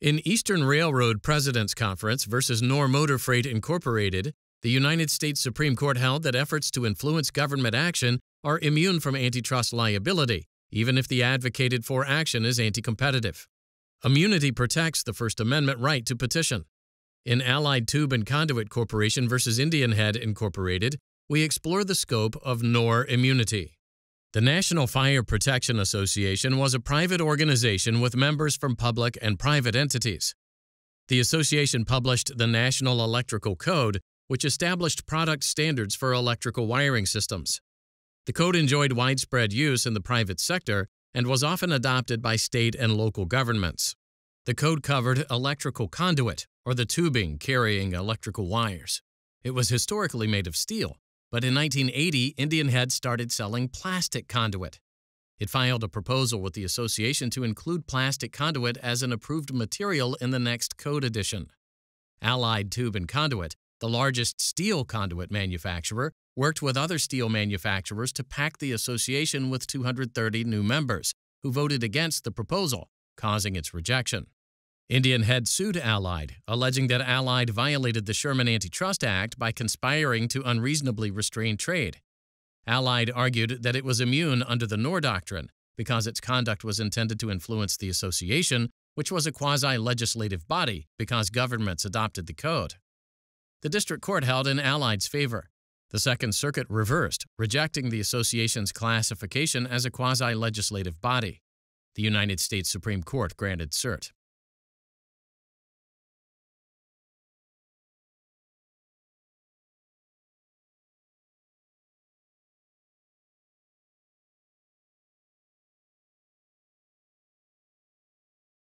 In Eastern Railroad President's Conference versus Noerr Motor Freight Incorporated, the United States Supreme Court held that efforts to influence government action are immune from antitrust liability, even if the advocated for action is anti competitive. Immunity protects the First Amendment right to petition. In Allied Tube and Conduit Corporation versus Indian Head Incorporated, we explore the scope of Noerr immunity. The National Fire Protection Association was a private organization with members from public and private entities. The association published the National Electrical Code, which established product standards for electrical wiring systems. The code enjoyed widespread use in the private sector and was often adopted by state and local governments. The code covered electrical conduit, or the tubing carrying electrical wires. It was historically made of steel, but in 1980, Indian Head started selling plastic conduit. It filed a proposal with the association to include plastic conduit as an approved material in the next code edition. Allied Tube and Conduit, the largest steel conduit manufacturer, worked with other steel manufacturers to pack the association with 230 new members, who voted against the proposal, causing its rejection. Indian Head sued Allied, alleging that Allied violated the Sherman Antitrust Act by conspiring to unreasonably restrain trade. Allied argued that it was immune under the Noerr Doctrine because its conduct was intended to influence the association, which was a quasi legislative body because governments adopted the code. The district court held in Allied's favor. The Second Circuit reversed, rejecting the association's classification as a quasi legislative body. The United States Supreme Court granted cert.